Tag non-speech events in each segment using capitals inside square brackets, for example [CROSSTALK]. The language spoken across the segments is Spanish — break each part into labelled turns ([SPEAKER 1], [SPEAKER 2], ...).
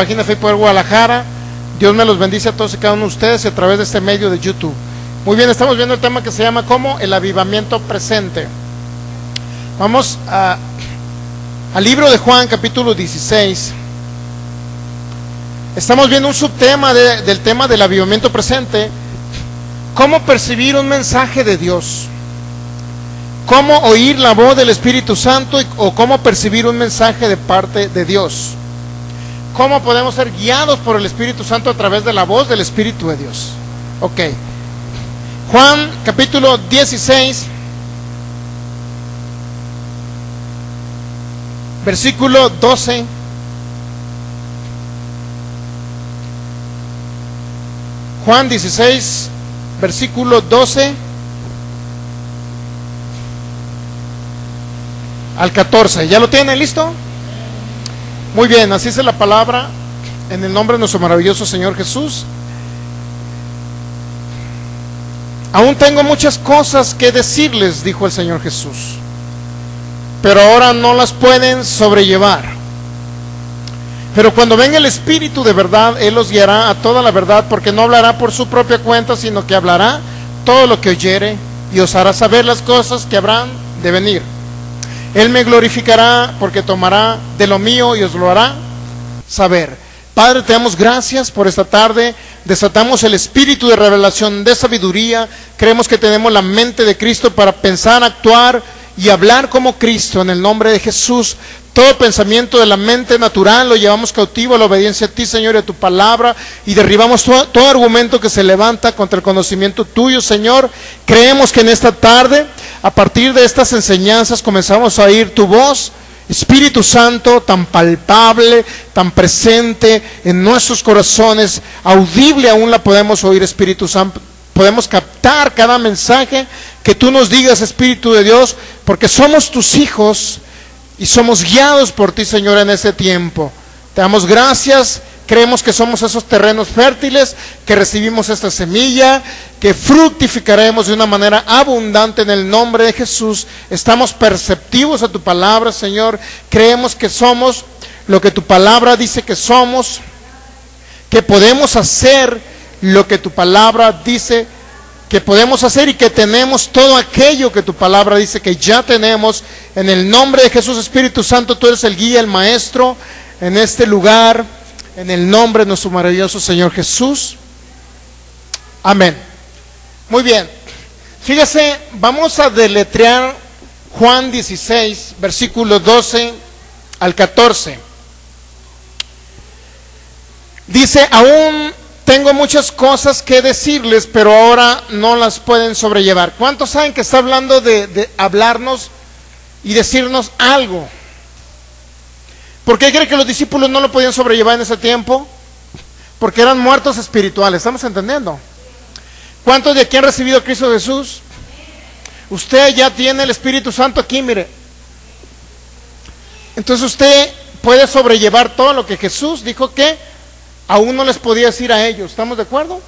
[SPEAKER 1] página Facebook Guadalajara. Dios me los bendice a todos y cada uno de ustedes a través de este medio de YouTube. Muy bien, estamos viendo el tema que se llama como el avivamiento presente. Vamos a, al libro de Juan, capítulo 16. Estamos viendo un subtema del tema del avivamiento presente. ¿Cómo percibir un mensaje de Dios? ¿Cómo oír la voz del Espíritu Santo o cómo percibir un mensaje de parte de Dios? ¿Cómo podemos ser guiados por el Espíritu Santo a través de la voz del Espíritu de Dios? Ok. Juan capítulo 16, versículo 12. Juan 16, versículo 12 al 14. ¿Ya lo tienen listo? Muy bien, así es la palabra en el nombre de nuestro maravilloso Señor Jesús. Aún tengo muchas cosas que decirles, dijo el Señor Jesús, pero ahora no las pueden sobrellevar. Pero cuando venga el Espíritu de verdad, Él los guiará a toda la verdad, porque no hablará por su propia cuenta, sino que hablará todo lo que oyere y os hará saber las cosas que habrán de venir. Él me glorificará porque tomará de lo mío y os lo hará saber. Padre, te damos gracias por esta tarde. Desatamos el espíritu de revelación, de sabiduría. Creemos que tenemos la mente de Cristo para pensar, actuar y hablar como Cristo en el nombre de Jesús. Todo pensamiento de la mente natural lo llevamos cautivo a la obediencia a ti, Señor, y a tu palabra, y derribamos todo, argumento que se levanta contra el conocimiento tuyo, Señor. Creemos que en esta tarde, a partir de estas enseñanzas, comenzamos a oír tu voz, Espíritu Santo, tan palpable, tan presente en nuestros corazones, audible aún la podemos oír, Espíritu Santo. Podemos captar cada mensaje que tú nos digas, Espíritu de Dios, porque somos tus hijos y somos guiados por ti, Señor, en este tiempo. Te damos gracias. Creemos que somos esos terrenos fértiles, que recibimos esta semilla, que fructificaremos de una manera abundante en el nombre de Jesús. Estamos perceptivos a tu palabra, Señor. Creemos que somos lo que tu palabra dice que somos, que podemos hacer lo que tu palabra dice que podemos hacer y que tenemos todo aquello que tu palabra dice que ya tenemos. En el nombre de Jesús Espíritu Santo, tú eres el guía, el maestro en este lugar. En el nombre de nuestro maravilloso Señor Jesús. Amén. Muy bien. Fíjese, vamos a deletrear Juan 16, versículo 12 al 14. Dice, aún tengo muchas cosas que decirles, pero ahora no las pueden sobrellevar. ¿Cuántos saben que está hablando de, hablarnos y decirnos algo? ¿Por qué cree que los discípulos no lo podían sobrellevar en ese tiempo? Porque eran muertos espirituales, ¿estamos entendiendo? ¿Cuántos de aquí han recibido a Cristo Jesús? Usted ya tiene el Espíritu Santo aquí, mire. Entonces usted puede sobrellevar todo lo que Jesús dijo que aún no les podía decir a ellos. ¿Estamos de acuerdo?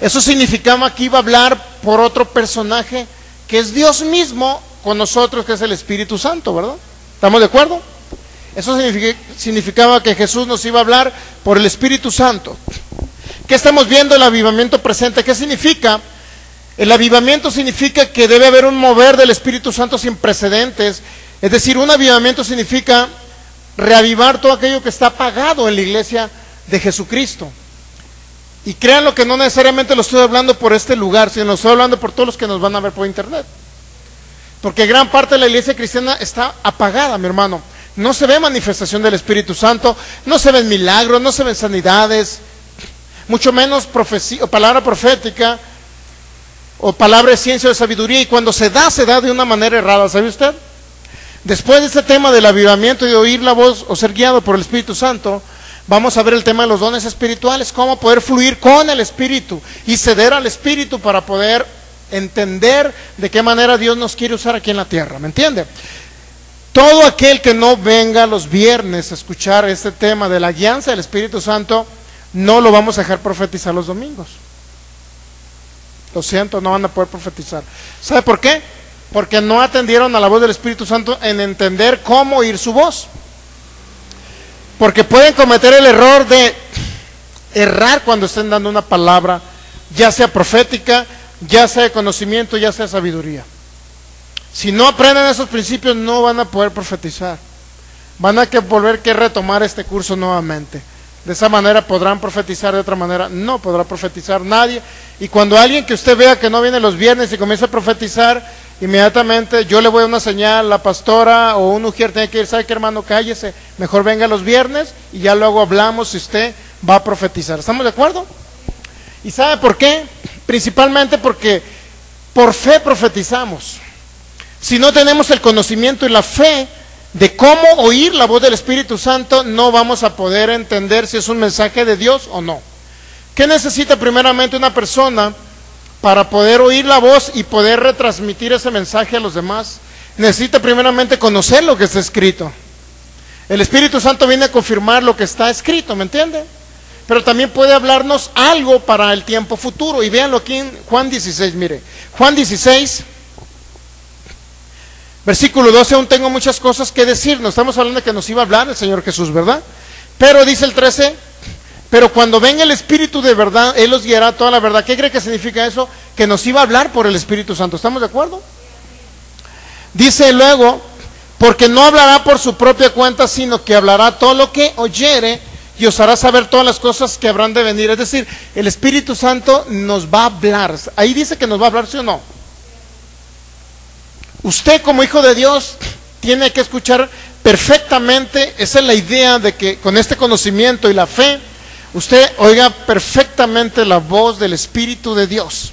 [SPEAKER 1] Eso significaba que iba a hablar por otro personaje que es Dios mismo con nosotros, que es el Espíritu Santo, ¿verdad? ¿Estamos de acuerdo? Eso significaba que Jesús nos iba a hablar por el Espíritu Santo. ¿Qué estamos viendo el avivamiento presente? ¿Qué significa? El avivamiento significa que debe haber un mover del Espíritu Santo sin precedentes. Es decir, un avivamiento significa reavivar todo aquello que está apagado en la iglesia de Jesucristo. Y créanlo que no necesariamente lo estoy hablando por este lugar, sino lo estoy hablando por todos los que nos van a ver por internet. Porque gran parte de la iglesia cristiana está apagada, mi hermano. No se ve manifestación del Espíritu Santo, no se ven milagros, no se ven sanidades, mucho menos profecía, o palabra profética o palabra de ciencia o de sabiduría. Y cuando se da, se da de una manera errada, ¿sabe usted? Después de este tema del avivamiento y de oír la voz o ser guiado por el Espíritu Santo, vamos a ver el tema de los dones espirituales, cómo poder fluir con el Espíritu y ceder al Espíritu para poder entender de qué manera Dios nos quiere usar aquí en la tierra. ¿Me entiende? Todo aquel que no venga los viernes a escuchar este tema de la guianza del Espíritu Santo, no lo vamos a dejar profetizar los domingos. Lo siento, no van a poder profetizar. ¿Sabe por qué? Porque no atendieron a la voz del Espíritu Santo en entender cómo oír su voz. Porque pueden cometer el error de errar cuando estén dando una palabra, ya sea profética, ya sea de conocimiento, ya sea sabiduría. Si no aprenden esos principios, no van a poder profetizar. Van a que volver que retomar este curso nuevamente. De esa manera podrán profetizar, de otra manera no podrá profetizar nadie. Y cuando alguien que usted vea que no viene los viernes y comienza a profetizar, inmediatamente yo le voy a una señal, la pastora o un ujier tiene que ir, ¿sabe qué hermano? Cállese, mejor venga los viernes y ya luego hablamos si usted va a profetizar. ¿Estamos de acuerdo? ¿Y sabe por qué? Principalmente porque por fe profetizamos. Si no tenemos el conocimiento y la fe, de cómo oír la voz del Espíritu Santo, no vamos a poder entender si es un mensaje de Dios o no. ¿Qué necesita primeramente una persona para poder oír la voz y poder retransmitir ese mensaje a los demás? Necesita primeramente conocer lo que está escrito. El Espíritu Santo viene a confirmar lo que está escrito, ¿me entiende? Pero también puede hablarnos algo para el tiempo futuro. Y véanlo aquí en Juan 16, mire. Juan 16 Versículo 12, aún tengo muchas cosas que decir. No estamos hablando de que nos iba a hablar el Señor Jesús, ¿verdad? Pero dice el 13, pero cuando venga el Espíritu de verdad, Él os guiará toda la verdad. ¿Qué cree que significa eso? Que nos iba a hablar por el Espíritu Santo. ¿Estamos de acuerdo? Dice luego, porque no hablará por su propia cuenta, sino que hablará todo lo que oyere y os hará saber todas las cosas que habrán de venir. Es decir, el Espíritu Santo nos va a hablar. Ahí dice que nos va a hablar, ¿sí o no? Usted como hijo de Dios tiene que escuchar perfectamente, esa es la idea de que con este conocimiento y la fe, usted oiga perfectamente la voz del Espíritu de Dios.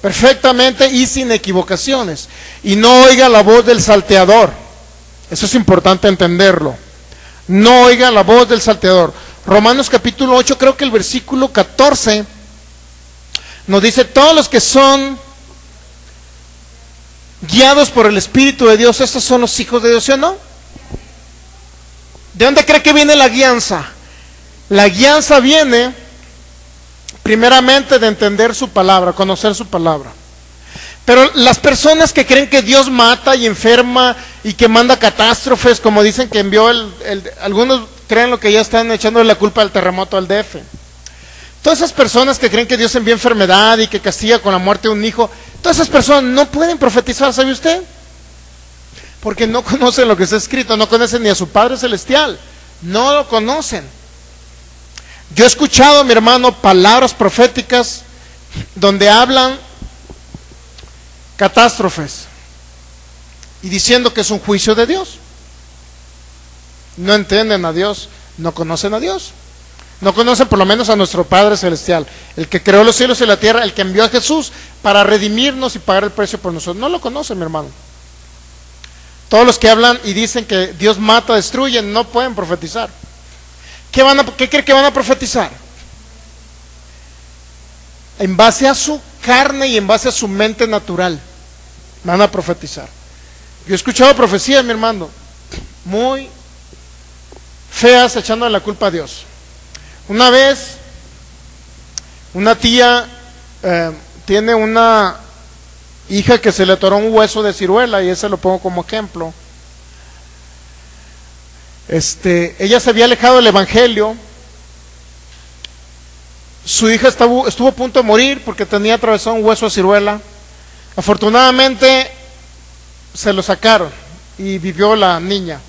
[SPEAKER 1] Perfectamente y sin equivocaciones. Y no oiga la voz del salteador. Eso es importante entenderlo. No oiga la voz del salteador. Romanos capítulo 8, creo que el versículo 14 nos dice, todos los que son guiados por el Espíritu de Dios, estos son los hijos de Dios, ¿sí o no? ¿De dónde cree que viene la guianza? La guianza viene primeramente de entender su palabra, conocer su palabra. Pero las personas que creen que Dios mata y enferma y que manda catástrofes, como dicen que envió el, algunos creen lo que ya están echando la culpa del terremoto al DF. Todas esas personas que creen que Dios envía enfermedad y que castiga con la muerte de un hijo, todas esas personas no pueden profetizar, ¿sabe usted? Porque no [LAUGHS] conocen lo que está escrito, no conocen ni a su Padre Celestial, no lo conocen. Yo he escuchado, mi hermano, palabras proféticas donde hablan catástrofes y diciendo que es un juicio de Dios. No entienden a Dios, no conocen a Dios. No conocen por lo menos a nuestro Padre Celestial, el que creó los cielos y la tierra, el que envió a Jesús para redimirnos y pagar el precio por nosotros. No lo conocen, mi hermano. Todos los que hablan y dicen que Dios mata, destruye, no pueden profetizar. ¿Qué, van a, qué creen que van a profetizar? En base a su carne y en base a su mente natural, van a profetizar. Yo he escuchado profecías, mi hermano, muy feas echando la culpa a Dios. Una vez, una tía eh, tiene una hija que se le atoró un hueso de ciruela y ese lo pongo como ejemplo. Este, ella se había alejado del evangelio. Su hija estuvo, estuvo a punto de morir porque tenía atravesado un hueso de ciruela. Afortunadamente se lo sacaron y vivió la niña.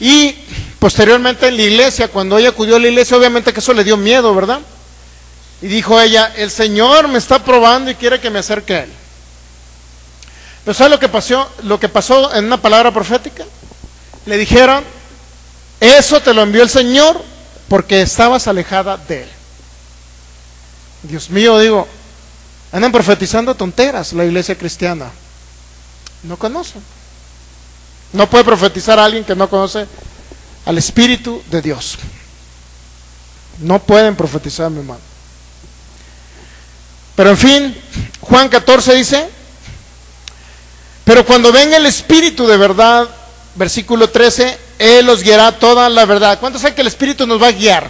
[SPEAKER 1] Y posteriormente en la iglesia, cuando ella acudió a la iglesia, obviamente que eso le dio miedo, ¿verdad? Y dijo ella, el Señor me está probando y quiere que me acerque a Él. Pero ¿sabe lo que pasó? Lo que pasó en una palabra profética. Le dijeron, eso te lo envió el Señor porque estabas alejada de Él. Dios mío, digo, andan profetizando tonteras la iglesia cristiana. No conocen. No puede profetizar alguien que no conoce al Espíritu de Dios. No pueden profetizar, mi hermano. Pero en fin, Juan 14 dice, pero cuando venga el Espíritu de verdad, versículo 13, Él os guiará toda la verdad. ¿Cuántos saben que el Espíritu nos va a guiar?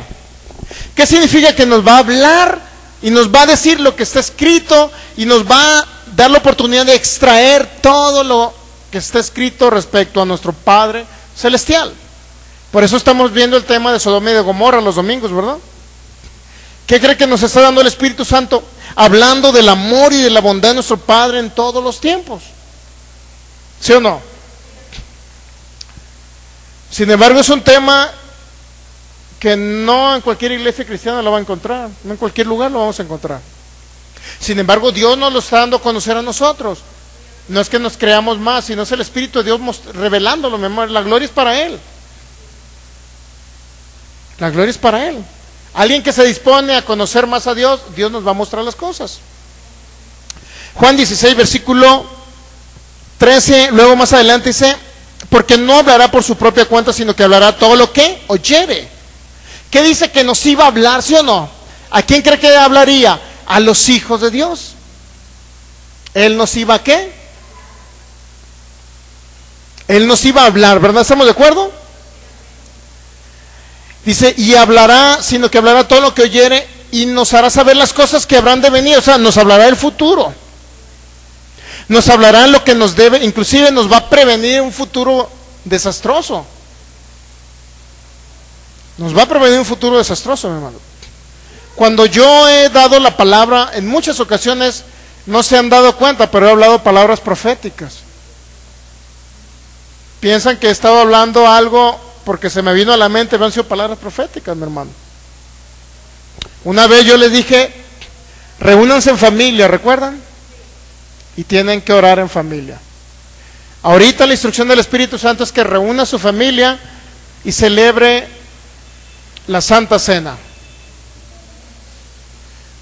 [SPEAKER 1] ¿Qué significa que nos va a hablar y nos va a decir lo que está escrito y nos va a dar la oportunidad de extraer todo lo que está escrito respecto a nuestro Padre celestial. Por eso estamos viendo el tema de Sodoma y de Gomorra los domingos, ¿verdad? ¿Qué cree que nos está dando el Espíritu Santo? Hablando del amor y de la bondad de nuestro Padre en todos los tiempos. ¿Sí o no? Sin embargo, es un tema que no en cualquier iglesia cristiana lo va a encontrar, no en cualquier lugar lo vamos a encontrar. Sin embargo, Dios nos lo está dando a conocer a nosotros. No es que nos creamos más, sino es el Espíritu de Dios revelándolo. La gloria es para Él. La gloria es para Él. Alguien que se dispone a conocer más a Dios, Dios nos va a mostrar las cosas. Juan 16, versículo 13, luego más adelante dice, porque no hablará por su propia cuenta, sino que hablará todo lo que oyere. ¿Qué dice que nos iba a hablar, sí o no? ¿A quién cree que hablaría? A los hijos de Dios. Él nos iba a qué? Él nos iba a hablar, ¿verdad? ¿Estamos de acuerdo? Dice, y hablará, sino que hablará todo lo que oyere y nos hará saber las cosas que habrán de venir, o sea, nos hablará el futuro. Nos hablará lo que nos debe, inclusive nos va a prevenir un futuro desastroso. Nos va a prevenir un futuro desastroso, mi hermano. Cuando yo he dado la palabra, en muchas ocasiones no se han dado cuenta, pero he hablado palabras proféticas. Piensan que he estado hablando algo porque se me vino a la mente, han sido palabras proféticas, mi hermano. Una vez yo les dije, reúnanse en familia, ¿recuerdan? Y tienen que orar en familia. Ahorita la instrucción del Espíritu Santo es que reúna a su familia y celebre la Santa Cena.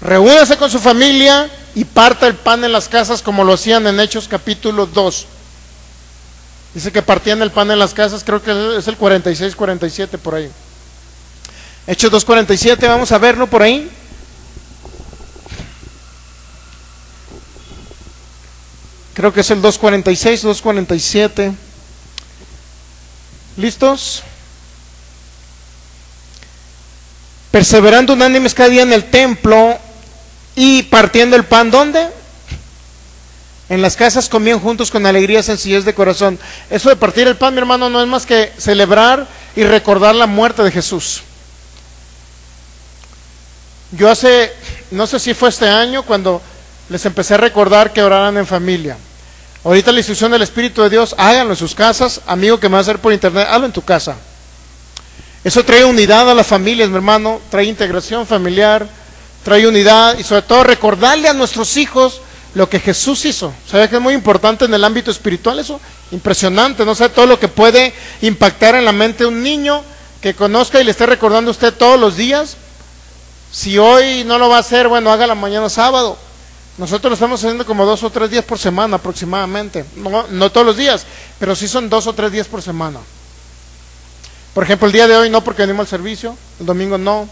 [SPEAKER 1] Reúnase con su familia y parta el pan en las casas como lo hacían en Hechos capítulo 2. Dice que partían el pan en las casas, creo que es el 46, 47 por ahí. Hechos 2.47, vamos a verlo por ahí. Creo que es el 2.46, 2.47. ¿Listos? Perseverando unánimes cada día en el templo y partiendo el pan, ¿dónde? En las casas comían juntos con alegría, sencillez de corazón. Eso de partir el pan, mi hermano, no es más que celebrar y recordar la muerte de Jesús. Yo hace, no sé si fue este año, cuando les empecé a recordar que oraran en familia. Ahorita la instrucción del Espíritu de Dios, háganlo en sus casas. Amigo que me va a hacer por internet, hazlo en tu casa. Eso trae unidad a las familias, mi hermano, trae integración familiar, trae unidad y sobre todo recordarle a nuestros hijos lo que Jesús hizo. ¿Sabe que es muy importante en el ámbito espiritual eso? Impresionante, ¿no? sabe todo lo que puede impactar en la mente de un niño que conozca y le esté recordando a usted todos los días. Si hoy no lo va a hacer, bueno, hágala mañana sábado. Nosotros lo estamos haciendo como dos o tres días por semana aproximadamente. No, no todos los días, pero sí son dos o tres días por semana. Por ejemplo, el día de hoy no porque venimos al servicio, el domingo no,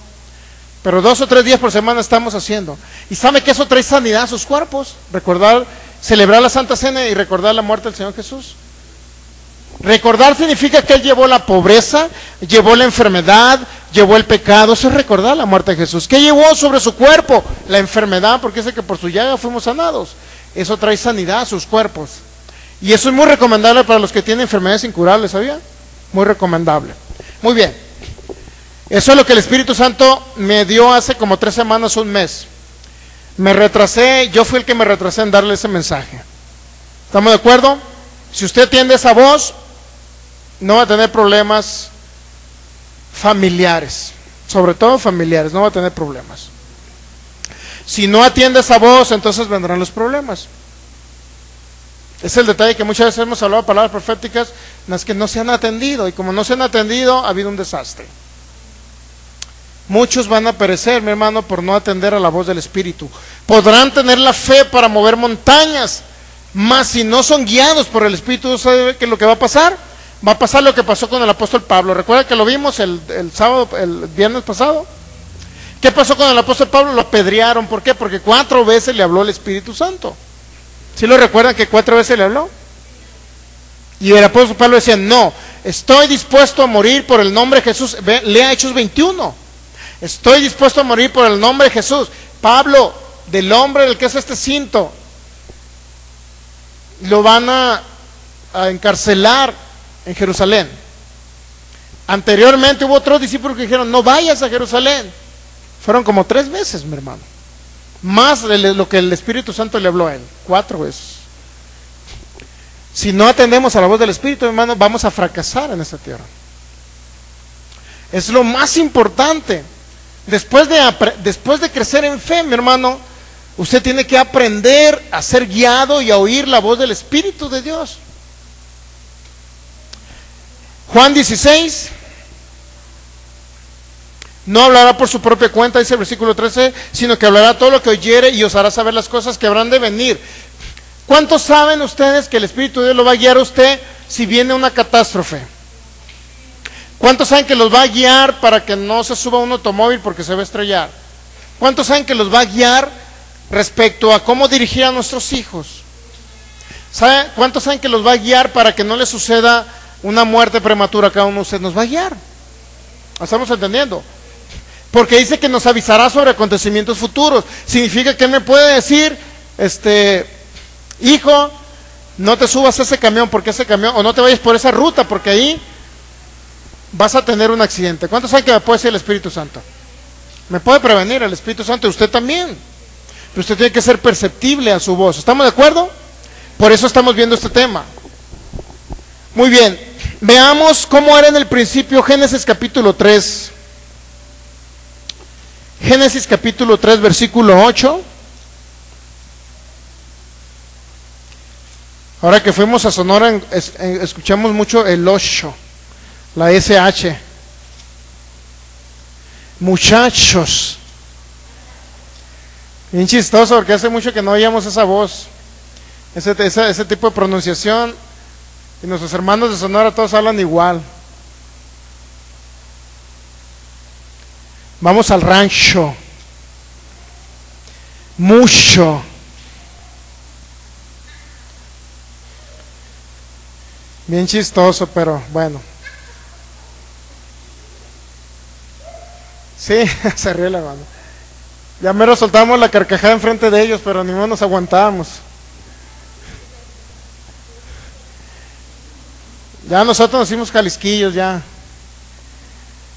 [SPEAKER 1] pero dos o tres días por semana estamos haciendo. Y sabe que eso trae sanidad a sus cuerpos. Recordar, celebrar la Santa Cena y recordar la muerte del Señor Jesús. Recordar significa que Él llevó la pobreza, llevó la enfermedad, llevó el pecado. Eso es recordar la muerte de Jesús. ¿Qué llevó sobre su cuerpo? La enfermedad, porque dice que por su llaga fuimos sanados. Eso trae sanidad a sus cuerpos. Y eso es muy recomendable para los que tienen enfermedades incurables, ¿sabía? Muy recomendable. Muy bien. Eso es lo que el Espíritu Santo me dio hace como tres semanas, un mes. Me retrasé, yo fui el que me retrasé en darle ese mensaje. ¿Estamos de acuerdo? Si usted atiende esa voz, no va a tener problemas familiares, sobre todo familiares, no va a tener problemas. Si no atiende esa voz, entonces vendrán los problemas. Es el detalle que muchas veces hemos hablado de palabras proféticas, las que no se han atendido, y como no se han atendido, ha habido un desastre. Muchos van a perecer, mi hermano, por no atender a la voz del Espíritu. Podrán tener la fe para mover montañas, mas si no son guiados por el Espíritu, ¿sabe qué es lo que va a pasar? Va a pasar lo que pasó con el apóstol Pablo. ¿Recuerda que lo vimos el, el sábado, el viernes pasado? ¿Qué pasó con el apóstol Pablo? Lo apedrearon. ¿Por qué? Porque cuatro veces le habló el Espíritu Santo. ¿Sí lo recuerdan que cuatro veces le habló? Y el apóstol Pablo decía, no, estoy dispuesto a morir por el nombre de Jesús. lea Hechos 21. Estoy dispuesto a morir por el nombre de Jesús. Pablo, del hombre del que es este cinto, lo van a, encarcelar en Jerusalén. Anteriormente hubo otros discípulos que dijeron, no vayas a Jerusalén. Fueron como tres veces, mi hermano. Más de lo que el Espíritu Santo le habló a él. Cuatro veces. Si no atendemos a la voz del Espíritu, hermano, vamos a fracasar en esta tierra. Es lo más importante. Después de, después de crecer en fe, mi hermano, usted tiene que aprender a ser guiado y a oír la voz del Espíritu de Dios. Juan 16, no hablará por su propia cuenta, dice el versículo 13, sino que hablará todo lo que oyere y os hará saber las cosas que habrán de venir. ¿Cuántos saben ustedes que el Espíritu de Dios lo va a guiar a usted si viene una catástrofe? ¿Cuántos saben que los va a guiar para que no se suba un automóvil porque se va a estrellar? ¿Cuántos saben que los va a guiar respecto a cómo dirigir a nuestros hijos? ¿Cuántos saben que los va a guiar para que no les suceda una muerte prematura cada uno de ustedes? Nos va a guiar. ¿Estamos entendiendo? Porque dice que nos avisará sobre acontecimientos futuros. Significa que él me puede decir, este, hijo, no te subas a ese camión porque ese camión, o no te vayas por esa ruta porque ahí vas a tener un accidente. ¿Cuántos saben que me puede decir el Espíritu Santo? Me puede prevenir el Espíritu Santo y usted también. Pero usted tiene que ser perceptible a su voz. ¿Estamos de acuerdo? Por eso estamos viendo este tema. Muy bien, veamos cómo era en el principio Génesis capítulo 3. Génesis capítulo 3, versículo 8. Ahora que fuimos a Sonora, escuchamos mucho el 8 la SH. Muchachos. Bien chistoso porque hace mucho que no oíamos esa voz, ese, ese tipo de pronunciación. Y nuestros hermanos de Sonora todos hablan igual. Vamos al rancho. Mucho. Bien chistoso, pero bueno. Sí, [LAUGHS] se ríe la mano. Ya mero soltamos la carcajada enfrente de ellos, pero ni modo nos aguantábamos. Ya nosotros nos hicimos jalisquillos, ya.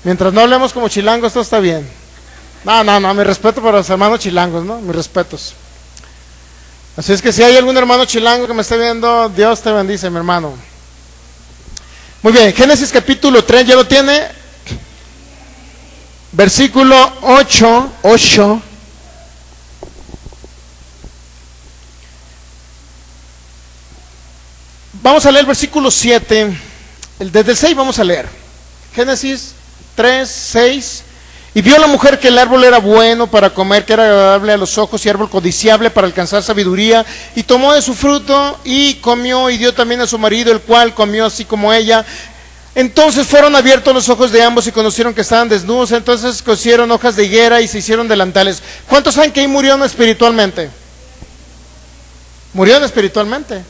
[SPEAKER 1] Mientras no hablemos como chilangos, todo está bien. No, no, no, mi respeto para los hermanos chilangos, ¿no? Mis respetos. Así es que si hay algún hermano chilango que me esté viendo, Dios te bendice, mi hermano. Muy bien, Génesis capítulo 3, ¿ya lo tiene? Versículo 8, 8. Vamos a leer el versículo 7. El, desde el 6 vamos a leer. Génesis 3, 6. Y vio la mujer que el árbol era bueno para comer, que era agradable a los ojos y árbol codiciable para alcanzar sabiduría. Y tomó de su fruto y comió y dio también a su marido, el cual comió así como ella. Entonces fueron abiertos los ojos de ambos y conocieron que estaban desnudos. Entonces cosieron hojas de higuera y se hicieron delantales. ¿Cuántos saben que ahí murieron espiritualmente? Murieron espiritualmente.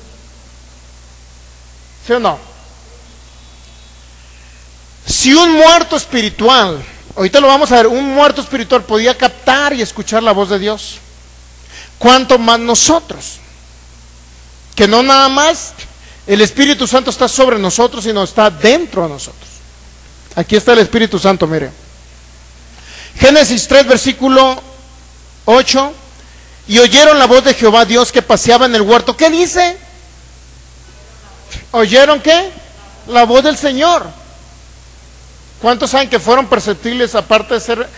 [SPEAKER 1] ¿Sí o no? Si un muerto espiritual, ahorita lo vamos a ver, un muerto espiritual podía captar y escuchar la voz de Dios, ¿cuánto más nosotros? Que no nada más el Espíritu Santo está sobre nosotros, sino está dentro de nosotros. Aquí está el Espíritu Santo, mire. Génesis 3, versículo 8. Y oyeron la voz de Jehová Dios que paseaba en el huerto. ¿Qué dice? ¿Oyeron qué? La voz del Señor. ¿Cuántos saben que fueron perceptibles aparte de ser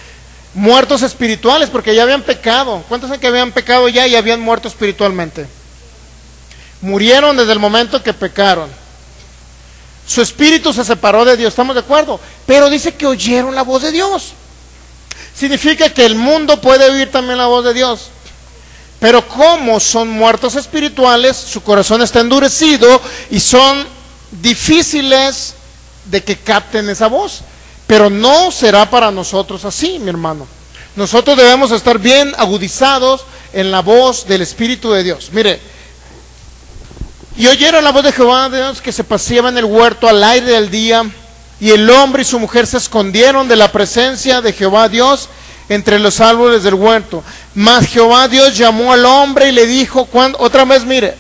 [SPEAKER 1] muertos espirituales? Porque ya habían pecado. ¿Cuántos saben que habían pecado ya y habían muerto espiritualmente? Murieron desde el momento que pecaron. Su espíritu se separó de Dios, ¿estamos de acuerdo? Pero dice que oyeron la voz de Dios. Significa que el mundo puede oír también la voz de Dios. Pero como son muertos espirituales, su corazón está endurecido y son difíciles de que capten esa voz. Pero no será para nosotros así, mi hermano. Nosotros debemos estar bien agudizados en la voz del Espíritu de Dios. Mire, y oyeron la voz de Jehová Dios que se paseaba en el huerto al aire del día, y el hombre y su mujer se escondieron de la presencia de Jehová Dios entre los árboles del huerto. Mas Jehová Dios llamó al hombre y le dijo, otra vez mire,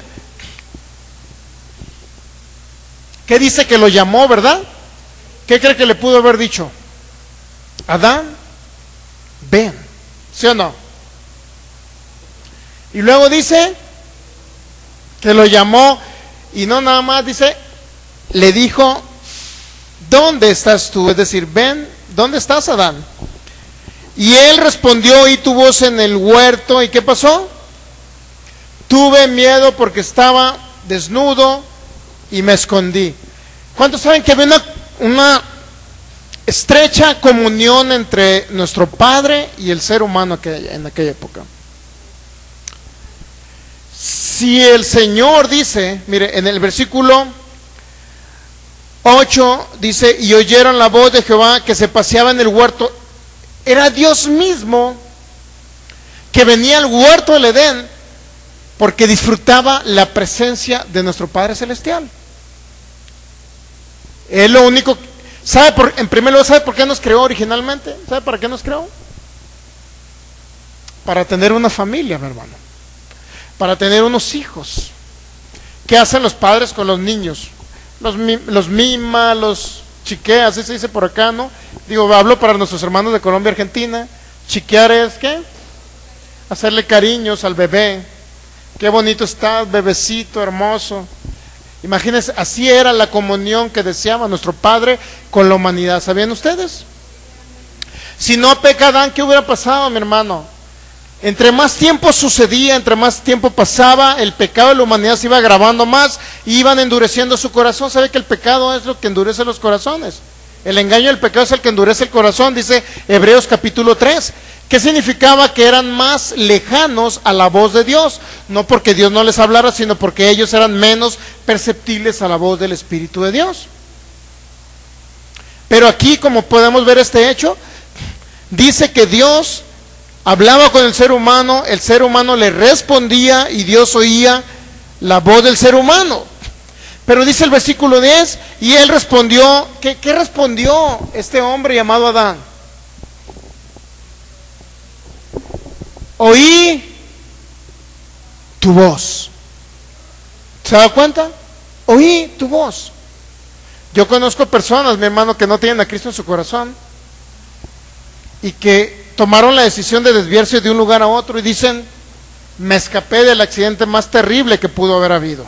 [SPEAKER 1] ¿qué dice que lo llamó, verdad? ¿Qué cree que le pudo haber dicho? Adán, ven, ¿sí o no? Y luego dice que lo llamó y no nada más dice, le dijo, ¿dónde estás tú? Es decir, ven, ¿dónde estás Adán? Y él respondió, y tu voz en el huerto, ¿y qué pasó? Tuve miedo porque estaba desnudo y me escondí. ¿Cuántos saben que había una, una estrecha comunión entre nuestro Padre y el ser humano en aquella época? Si el Señor dice, mire, en el versículo 8 dice, y oyeron la voz de Jehová que se paseaba en el huerto, era Dios mismo que venía al huerto del Edén porque disfrutaba la presencia de nuestro Padre Celestial. Es lo único, ¿sabe por, en primer lugar, ¿sabe por qué nos creó originalmente? ¿Sabe para qué nos creó? Para tener una familia, mi hermano. Para tener unos hijos. ¿Qué hacen los padres con los niños? Los, los mima, los chiquea, así se dice por acá, ¿no? Digo, hablo para nuestros hermanos de Colombia, Argentina. Chiquear es, ¿qué? Hacerle cariños al bebé Qué bonito está, bebecito hermoso. Imagínense, así era la comunión que deseaba nuestro Padre con la humanidad. ¿Sabían ustedes? Si no peca Adán, ¿qué hubiera pasado, mi hermano? Entre más tiempo sucedía, entre más tiempo pasaba, el pecado de la humanidad se iba agravando más y iban endureciendo su corazón. ¿Sabe que el pecado es lo que endurece los corazones? El engaño del pecado es el que endurece el corazón, dice Hebreos capítulo 3. ¿Qué significaba que eran más lejanos a la voz de Dios? No porque Dios no les hablara, sino porque ellos eran menos perceptibles a la voz del Espíritu de Dios. Pero aquí, como podemos ver este hecho, dice que Dios hablaba con el ser humano, el ser humano le respondía y Dios oía la voz del ser humano. Pero dice el versículo 10, y él respondió, ¿qué, respondió este hombre llamado Adán? oí tu voz. ¿Se da cuenta? Oí tu voz. Yo conozco personas, mi hermano, que no tienen a Cristo en su corazón y que tomaron la decisión de desviarse de un lugar a otro y dicen, me escapé del accidente más terrible que pudo haber habido.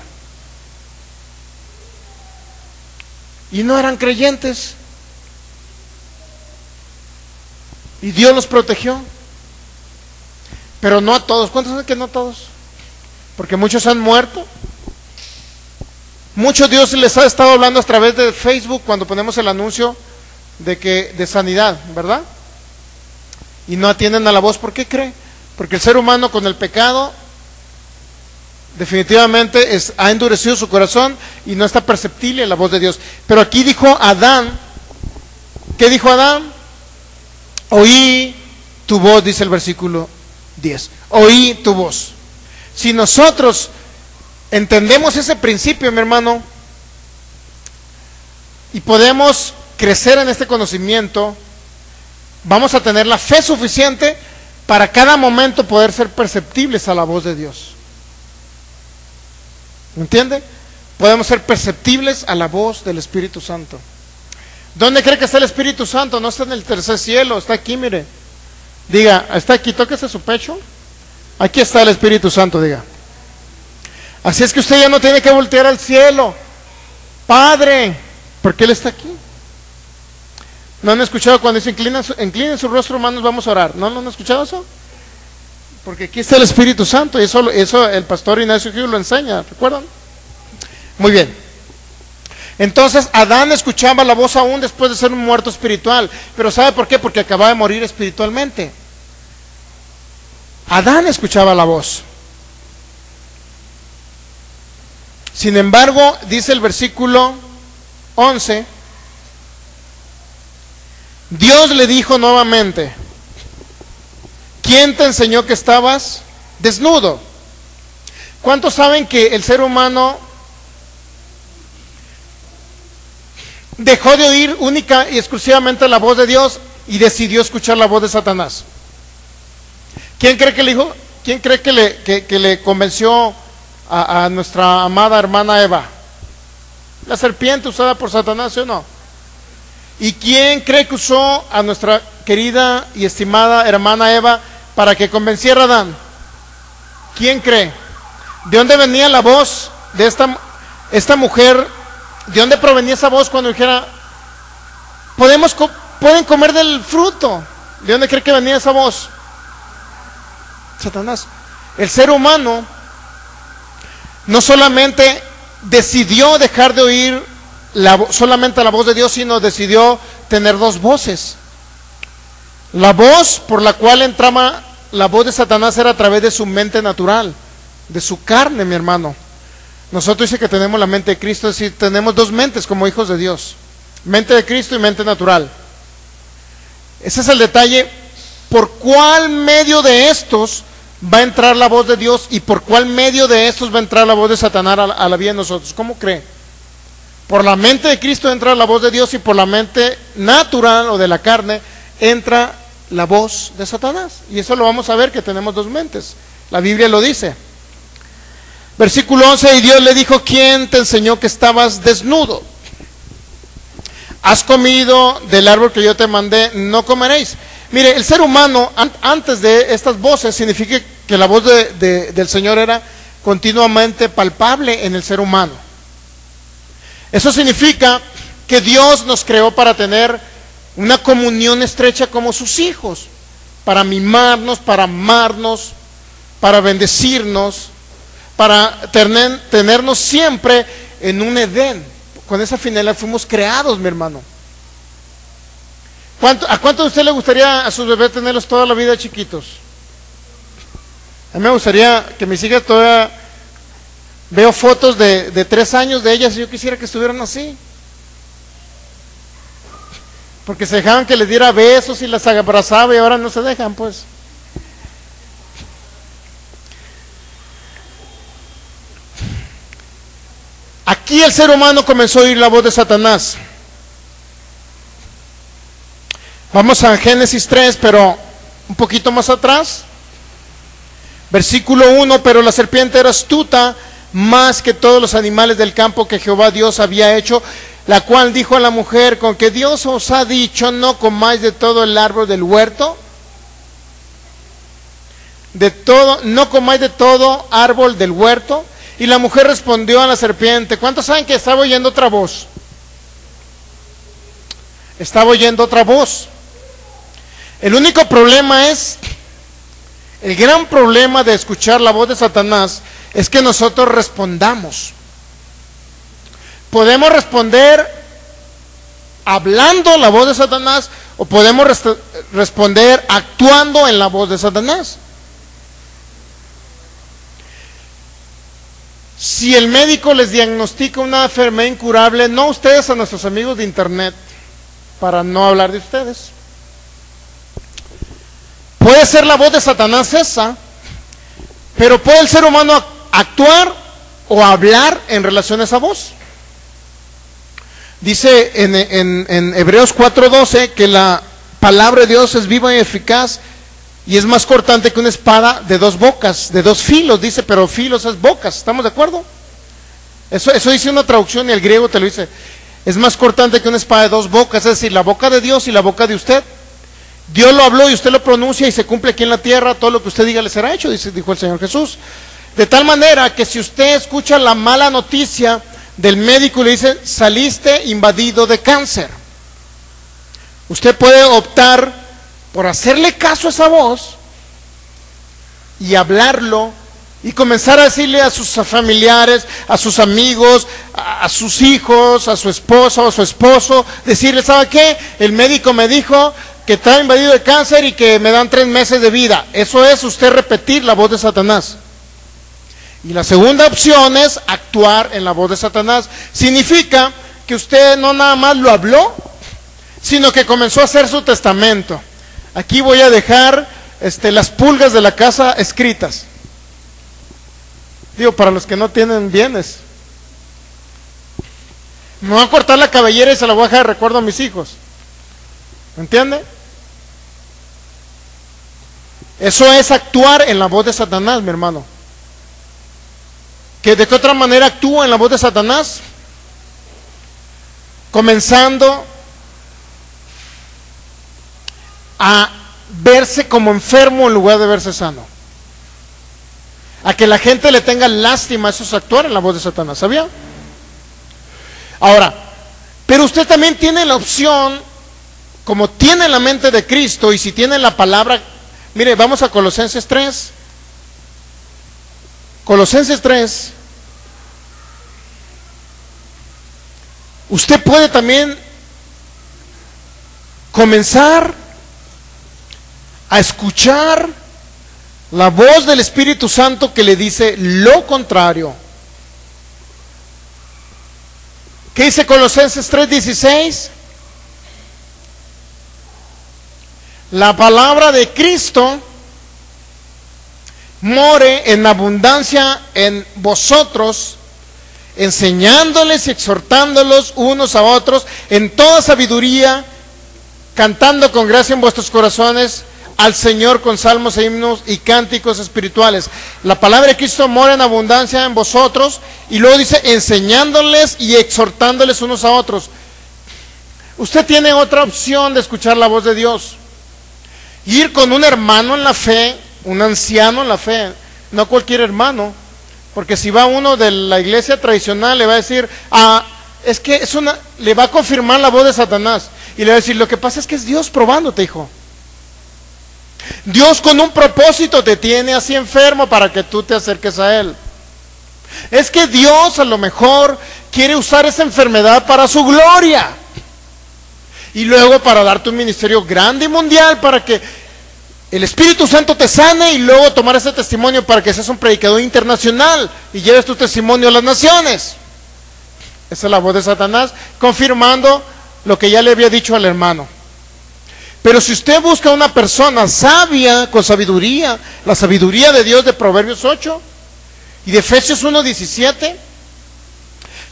[SPEAKER 1] Y no eran creyentes. Y Dios los protegió. Pero no a todos. ¿Cuántos saben que no a todos? Porque muchos han muerto. Muchos Dios les ha estado hablando a través de Facebook cuando ponemos el anuncio de que de sanidad, ¿verdad? Y no atienden a la voz. ¿Por qué cree? Porque el ser humano con el pecado definitivamente es, ha endurecido su corazón y no está perceptible la voz de Dios. Pero aquí dijo Adán, ¿qué dijo Adán? Oí tu voz, dice el versículo 10. Oí tu voz. Si nosotros entendemos ese principio, mi hermano, y podemos crecer en este conocimiento, vamos a tener la fe suficiente para cada momento poder ser perceptibles a la voz de Dios. ¿Me entiende? Podemos ser perceptibles a la voz del Espíritu Santo. ¿Dónde cree que está el Espíritu Santo? No está en el tercer cielo, está aquí, mire. Diga, está aquí, tóquese su pecho. Aquí está el Espíritu Santo, diga. Así es que usted ya no tiene que voltear al cielo. Padre, porque Él está aquí. ¿No han escuchado cuando dice inclinen su, su rostro, hermanos, vamos a orar? ¿No, ¿No han escuchado eso? Porque aquí está el Espíritu Santo y eso, eso el pastor Ignacio Gil lo enseña, ¿recuerdan? Muy bien. Entonces Adán escuchaba la voz aún después de ser un muerto espiritual. Pero ¿sabe por qué? Porque acababa de morir espiritualmente. Adán escuchaba la voz. Sin embargo, dice el versículo 11, Dios le dijo nuevamente, ¿quién te enseñó que estabas desnudo? ¿Cuántos saben que el ser humano dejó de oír única y exclusivamente la voz de Dios y decidió escuchar la voz de Satanás. ¿Quién cree que le dijo? ¿Quién cree que le, convenció a, nuestra amada hermana Eva? La serpiente usada por Satanás, ¿sí o no? ¿Y quién cree que usó a nuestra querida y estimada hermana Eva para que convenciera a Adán? ¿Quién cree? ¿De dónde venía la voz de esta, esta mujer? ¿De dónde provenía esa voz cuando dijera, podemos, pueden comer del fruto? ¿De dónde cree que venía esa voz? Satanás. El ser humano no solamente decidió dejar de oír la, solamente la voz de Dios, sino decidió tener dos voces. La voz por la cual entraba la voz de Satanás era a través de su mente natural, de su carne, mi hermano. Nosotros dice que tenemos la mente de Cristo, es decir, tenemos dos mentes como hijos de Dios. Mente de Cristo y mente natural. Ese es el detalle. ¿Por cuál medio de estos va a entrar la voz de Dios y por cuál medio de estos va a entrar la voz de Satanás a la, vida de nosotros? ¿Cómo cree? Por la mente de Cristo entra la voz de Dios y por la mente natural o de la carne entra la voz de Satanás. Y eso lo vamos a ver que tenemos dos mentes. La Biblia lo dice. Versículo 11, y Dios le dijo, ¿quién te enseñó que estabas desnudo? Has comido del árbol que yo te mandé, no comeréis. Mire, el ser humano, antes de estas voces, significa que la voz del Señor era continuamente palpable en el ser humano. Eso significa que Dios nos creó para tener una comunión estrecha como sus hijos, para mimarnos, para amarnos, para bendecirnos, para tener, tenernos siempre en un Edén. Con esa finalidad fuimos creados, mi hermano. ¿A cuánto de usted le gustaría a sus bebés tenerlos toda la vida chiquitos? A mí me gustaría que mis hijas todavía veo fotos de, de tres años de ellas y yo quisiera que estuvieran así. Porque se dejaban que les diera besos y las abrazaba y ahora no se dejan, pues. Aquí el ser humano comenzó a oír la voz de Satanás. Vamos a Génesis 3, pero un poquito más atrás. Versículo 1, pero la serpiente era astuta más que todos los animales del campo que Jehová Dios había hecho, la cual dijo a la mujer, con que Dios os ha dicho, no comáis de todo el árbol del huerto. De todo, no comáis de todo árbol del huerto. Y la mujer respondió a la serpiente, ¿cuántos saben que estaba oyendo otra voz? Estaba oyendo otra voz. El único problema es, el gran problema de escuchar la voz de Satanás es que nosotros respondamos. Podemos responder hablando la voz de Satanás o podemos responder actuando en la voz de Satanás. Si el médico les diagnostica una enfermedad incurable, no ustedes a nuestros amigos de internet, para no hablar de ustedes. Puede ser la voz de Satanás esa, pero puede el ser humano actuar o hablar en relación a esa voz. Dice en, en, en Hebreos 4:12 que la palabra de Dios es viva y eficaz y es más cortante que una espada de dos bocas, de dos filos, dice, pero filos es bocas, ¿estamos de acuerdo? Eso, eso dice una traducción y el griego te lo dice. Es más cortante que una espada de dos bocas, es decir, la boca de Dios y la boca de usted. Dios lo habló y usted lo pronuncia y se cumple aquí en la tierra, todo lo que usted diga le será hecho, dice, dijo el Señor Jesús. De tal manera que si usted escucha la mala noticia del médico y le dice, saliste invadido de cáncer, usted puede optar por hacerle caso a esa voz y hablarlo y comenzar a decirle a sus familiares, a sus amigos, a, sus hijos, a su esposa o a su esposo, decirle, ¿sabe qué? El médico me dijo que está invadido de cáncer y que me dan tres meses de vida. Eso es usted repetir la voz de Satanás. Y la segunda opción es actuar en la voz de Satanás. Significa que usted no nada más lo habló, sino que comenzó a hacer su testamento. Aquí voy a dejar este, las pulgas de la casa escritas. Digo, para los que no tienen bienes. Me voy a cortar la cabellera y se la voy a dejar de recuerdo a mis hijos. ¿Me entiende? Eso es actuar en la voz de Satanás, mi hermano. ¿Que ¿De qué otra manera actúa en la voz de Satanás? Comenzando a verse como enfermo en lugar de verse sano. A que la gente le tenga lástima, eso es actuar en la voz de Satanás, ¿sabía? Ahora, pero usted también tiene la opción, como tiene la mente de Cristo y si tiene la palabra, mire, vamos a Colosenses 3. Colosenses 3. Usted puede también comenzar a escuchar la voz del Espíritu Santo que le dice lo contrario. ¿Qué dice Colosenses 3:16? La palabra de Cristo more en abundancia en vosotros, enseñándoles y exhortándolos unos a otros en toda sabiduría, cantando con gracia en vuestros corazones al Señor con salmos e himnos y cánticos espirituales. La palabra de Cristo mora en abundancia en vosotros y luego dice enseñándoles y exhortándoles unos a otros. Usted tiene otra opción de escuchar la voz de Dios. Ir con un hermano en la fe, un anciano en la fe, no cualquier hermano, porque si va uno de la iglesia tradicional le va a decir, ah, es que es una, le va a confirmar la voz de Satanás y le va a decir, lo que pasa es que es Dios probándote, hijo. Dios con un propósito te tiene así enfermo para que tú te acerques a Él. Es que Dios a lo mejor quiere usar esa enfermedad para su gloria. Y luego para darte un ministerio grande y mundial para que el Espíritu Santo te sane y luego tomar ese testimonio para que seas un predicador internacional y lleves tu testimonio a las naciones. Esa es la voz de Satanás confirmando lo que ya le había dicho al hermano. Pero si usted busca una persona sabia, con sabiduría, la sabiduría de Dios de Proverbios 8 y de Efesios 1.17,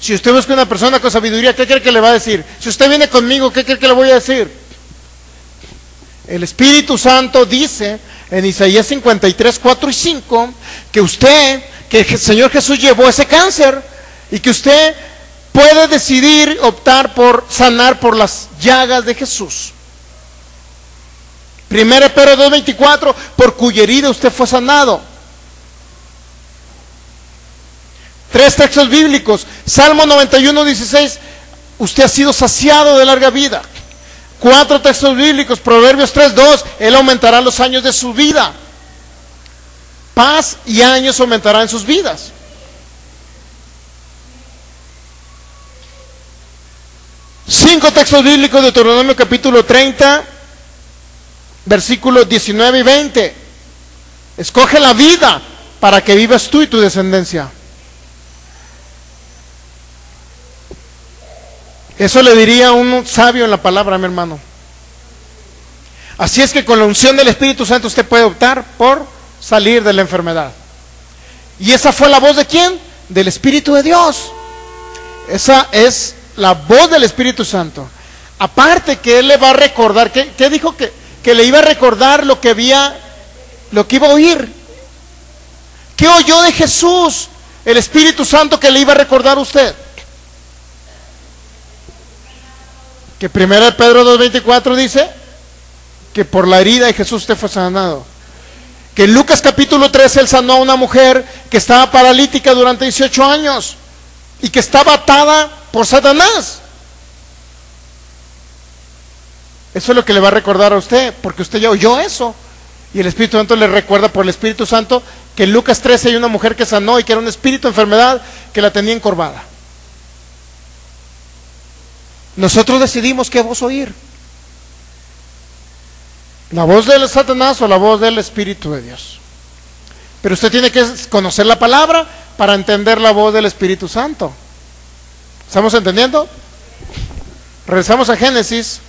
[SPEAKER 1] si usted busca una persona con sabiduría, ¿qué cree que le va a decir? Si usted viene conmigo, ¿qué cree que le voy a decir? El Espíritu Santo dice en Isaías 53, 4 y 5 que usted, que el Señor Jesús llevó ese cáncer y que usted puede decidir optar por sanar por las llagas de Jesús. Primera Pedro 2.24, por cuya herida usted fue sanado. Tres textos bíblicos. Salmo 91.16, usted ha sido saciado de larga vida. Cuatro textos bíblicos. Proverbios 3.2, Él aumentará los años de su vida. Paz y años aumentarán en sus vidas. Cinco textos bíblicos de Deuteronomio capítulo 30, versículos 19 y 20. Escoge la vida para que vivas tú y tu descendencia. Eso le diría un sabio en la palabra, mi hermano. Así es que con la unción del Espíritu Santo usted puede optar por salir de la enfermedad. ¿Y esa fue la voz de quién? Del Espíritu de Dios. Esa es la voz del Espíritu Santo. Aparte que Él le va a recordar, ¿qué, qué dijo que? que le iba a recordar lo que había, lo que iba a oír. ¿Qué oyó de Jesús? El Espíritu Santo que le iba a recordar a usted. Que 1 Pedro 2.24 dice que por la herida de Jesús usted fue sanado. Que en Lucas capítulo 13 él sanó a una mujer que estaba paralítica durante 18 años y que estaba atada por Satanás. Eso es lo que le va a recordar a usted, porque usted ya oyó eso. Y el Espíritu Santo le recuerda por el Espíritu Santo que en Lucas 13 hay una mujer que sanó y que era un espíritu de enfermedad que la tenía encorvada. Nosotros decidimos qué voz oír. La voz del Satanás o la voz del Espíritu de Dios. Pero usted tiene que conocer la palabra para entender la voz del Espíritu Santo. ¿Estamos entendiendo? Regresamos a Génesis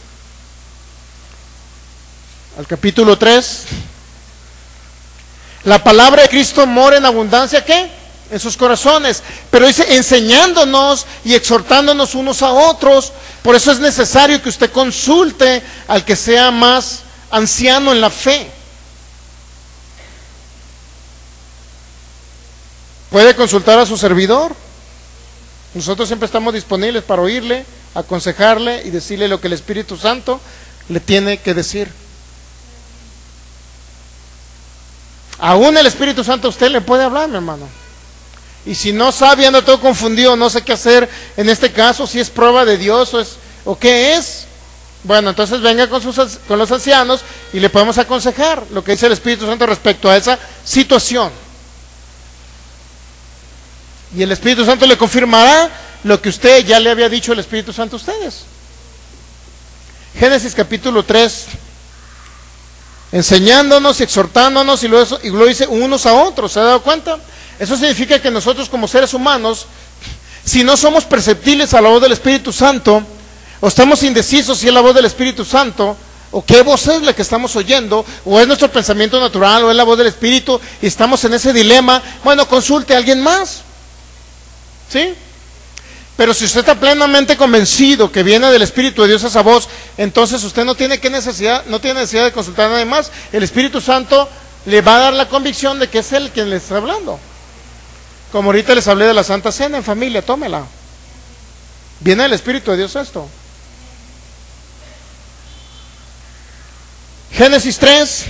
[SPEAKER 1] al capítulo 3. La palabra de Cristo mora en abundancia, ¿qué? En sus corazones. Pero dice, enseñándonos y exhortándonos unos a otros. Por eso es necesario que usted consulte al que sea más anciano en la fe. Puede consultar a su servidor. Nosotros siempre estamos disponibles para oírle, aconsejarle y decirle lo que el Espíritu Santo le tiene que decir. Aún el Espíritu Santo a usted le puede hablar, mi hermano. Y si no sabe, anda todo confundido, no sé qué hacer en este caso, si es prueba de Dios o, es, o qué es. Bueno, entonces venga con, sus, con los ancianos y le podemos aconsejar lo que dice el Espíritu Santo respecto a esa situación. Y el Espíritu Santo le confirmará lo que usted ya le había dicho el Espíritu Santo a ustedes. Génesis capítulo 3, enseñándonos exhortándonos y luego, y lo dice unos a otros, ¿se ha dado cuenta? Eso significa que nosotros como seres humanos, si no somos perceptibles a la voz del Espíritu Santo, o estamos indecisos si es la voz del Espíritu Santo, o qué voz es la que estamos oyendo, o es nuestro pensamiento natural, o es la voz del Espíritu, y estamos en ese dilema, bueno, consulte a alguien más. ¿Sí? Pero si usted está plenamente convencido que viene del Espíritu de Dios esa voz, entonces usted no tiene que necesidad, no tiene necesidad de consultar a nadie más. El Espíritu Santo le va a dar la convicción de que es Él quien le está hablando. Como ahorita les hablé de la Santa Cena en familia, tómela. Viene del Espíritu de Dios esto. Génesis 3.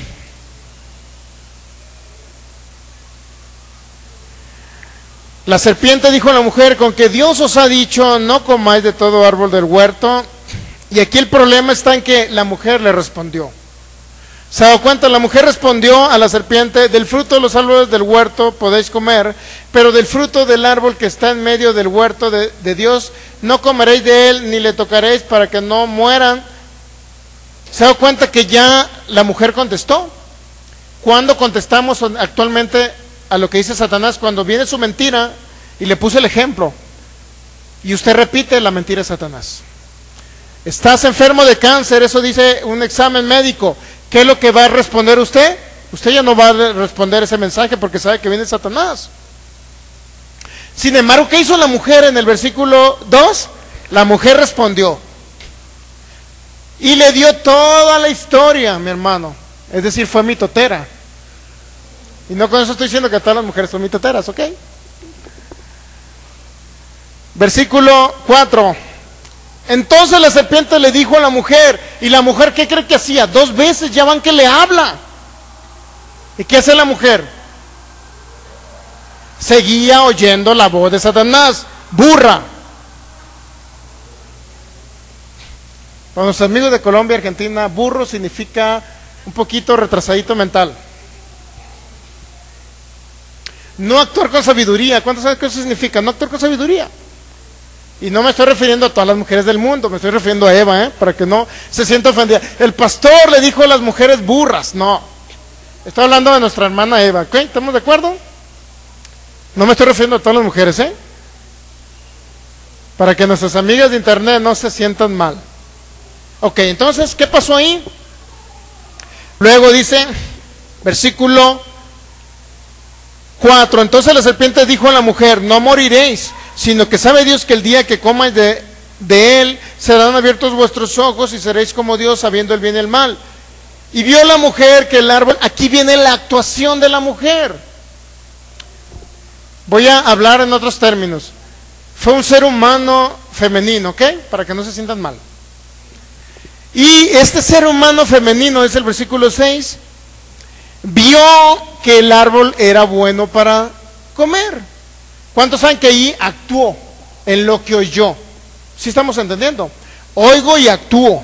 [SPEAKER 1] La serpiente dijo a la mujer, con que Dios os ha dicho, no comáis de todo árbol del huerto. Y aquí el problema está en que la mujer le respondió. ¿Se dado cuenta? La mujer respondió a la serpiente, del fruto de los árboles del huerto podéis comer, pero del fruto del árbol que está en medio del huerto de, Dios, no comeréis de él ni le tocaréis para que no mueran. ¿Se dado cuenta que ya la mujer contestó? ¿Cuándo contestamos actualmente a lo que dice Satanás cuando viene su mentira y le puse el ejemplo y usted repite la mentira de Satanás. Estás enfermo de cáncer, eso dice un examen médico. ¿Qué es lo que va a responder usted? Usted ya no va a responder ese mensaje porque sabe que viene Satanás. Sin embargo, ¿qué hizo la mujer en el versículo 2? La mujer respondió. Y le dio toda la historia, mi hermano. Es decir, fue mi totera. Y no con eso estoy diciendo que todas las mujeres son mitoteras, ¿ok? Versículo 4. Entonces la serpiente le dijo a la mujer, y la mujer, ¿qué cree que hacía? Dos veces ya van que le habla. ¿Y qué hace la mujer? Seguía oyendo la voz de Satanás, burra. Para nuestros amigos de Colombia Argentina, burro significa un poquito retrasadito mental. No actuar con sabiduría. ¿Cuántos saben qué eso significa? No actuar con sabiduría. Y no me estoy refiriendo a todas las mujeres del mundo, me estoy refiriendo a Eva, ¿eh? para que no se sienta ofendida. El pastor le dijo a las mujeres burras, no. Estoy hablando de nuestra hermana Eva, ¿ok? ¿Estamos de acuerdo? No me estoy refiriendo a todas las mujeres, ¿eh? Para que nuestras amigas de internet no se sientan mal. Ok, entonces, ¿qué pasó ahí? Luego dice, versículo 4. Entonces la serpiente dijo a la mujer, no moriréis, sino que sabe Dios que el día que comáis de, él serán abiertos vuestros ojos y seréis como Dios sabiendo el bien y el mal. Y vio la mujer que el árbol, aquí viene la actuación de la mujer. Voy a hablar en otros términos. Fue un ser humano femenino, ¿ok? Para que no se sientan mal. Y este ser humano femenino es el versículo 6 vio que el árbol era bueno para comer. ¿Cuántos saben que ahí actuó en lo que oyó? ¿Sí estamos entendiendo? Oigo y actúo.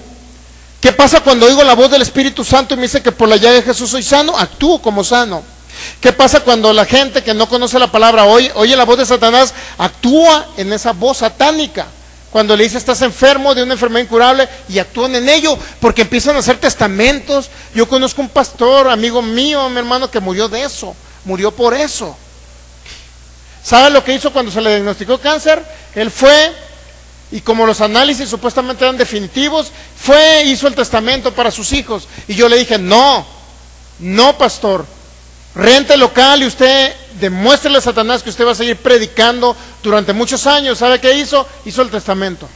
[SPEAKER 1] ¿Qué pasa cuando oigo la voz del Espíritu Santo y me dice que por la llave de Jesús soy sano? Actúo como sano. ¿Qué pasa cuando la gente que no conoce la palabra oye, oye la voz de Satanás? Actúa en esa voz satánica. Cuando le dice estás enfermo de una enfermedad incurable y actúan en ello porque empiezan a hacer testamentos. Yo conozco un pastor, amigo mío, mi hermano, que murió de eso, murió por eso. ¿Sabe lo que hizo cuando se le diagnosticó cáncer? Él fue y como los análisis supuestamente eran definitivos, fue, hizo el testamento para sus hijos. Y yo le dije, no, no, pastor, rente local y usted demuéstrele a Satanás que usted va a seguir predicando durante muchos años. ¿Sabe qué hizo? Hizo el testamento.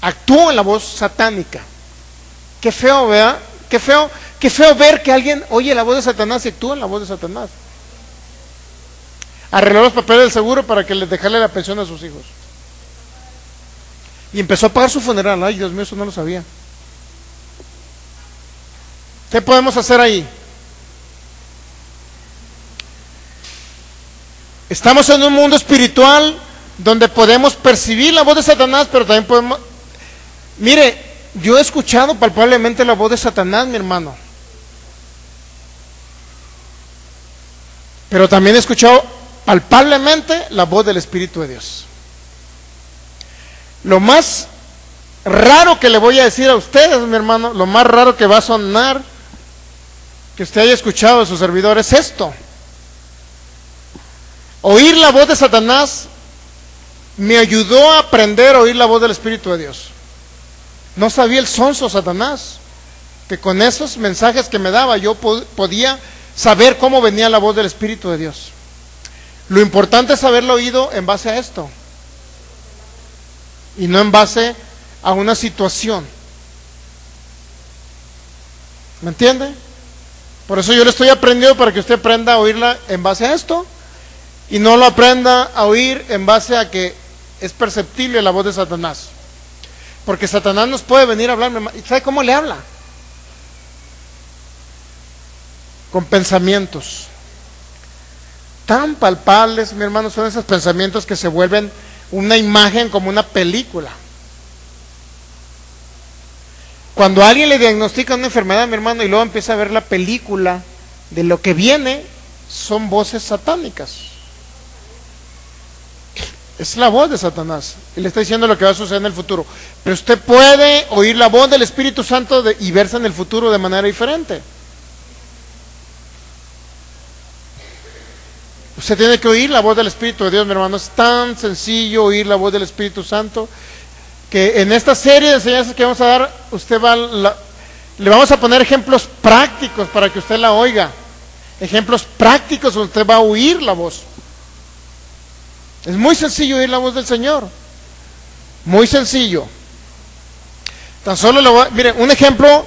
[SPEAKER 1] Actuó en la voz satánica. Qué feo, ¿verdad? Qué feo, qué feo ver que alguien oye la voz de Satanás y actúa en la voz de Satanás arregló los papeles del seguro para que les dejara la pensión a sus hijos. Y empezó a pagar su funeral. Ay, Dios mío, eso no lo sabía. ¿Qué podemos hacer ahí? Estamos en un mundo espiritual donde podemos percibir la voz de Satanás, pero también podemos... Mire, yo he escuchado palpablemente la voz de Satanás, mi hermano. Pero también he escuchado palpablemente la voz del Espíritu de Dios. Lo más raro que le voy a decir a ustedes, mi hermano, lo más raro que va a sonar que usted haya escuchado de su servidor es esto. Oír la voz de Satanás me ayudó a aprender a oír la voz del Espíritu de Dios. No sabía el sonso Satanás, que con esos mensajes que me daba yo podía saber cómo venía la voz del Espíritu de Dios. Lo importante es haberlo oído en base a esto y no en base a una situación. ¿Me entiende? Por eso yo le estoy aprendiendo para que usted aprenda a oírla en base a esto y no lo aprenda a oír en base a que es perceptible la voz de Satanás. Porque Satanás nos puede venir a hablar. ¿Sabe cómo le habla? Con pensamientos. Tan palpables, mi hermano, son esos pensamientos que se vuelven una imagen como una película. Cuando alguien le diagnostica una enfermedad, mi hermano, y luego empieza a ver la película de lo que viene, son voces satánicas. Es la voz de Satanás. Y le está diciendo lo que va a suceder en el futuro. Pero usted puede oír la voz del Espíritu Santo y verse en el futuro de manera diferente. Usted tiene que oír la voz del Espíritu de Dios, mi hermano. Es tan sencillo oír la voz del Espíritu Santo que en esta serie de enseñanzas que vamos a dar, usted va, le vamos a poner ejemplos prácticos para que usted la oiga. Ejemplos prácticos donde usted va a oír la voz. Es muy sencillo oír la voz del Señor. Muy sencillo. Tan solo le voy a, mire, un ejemplo,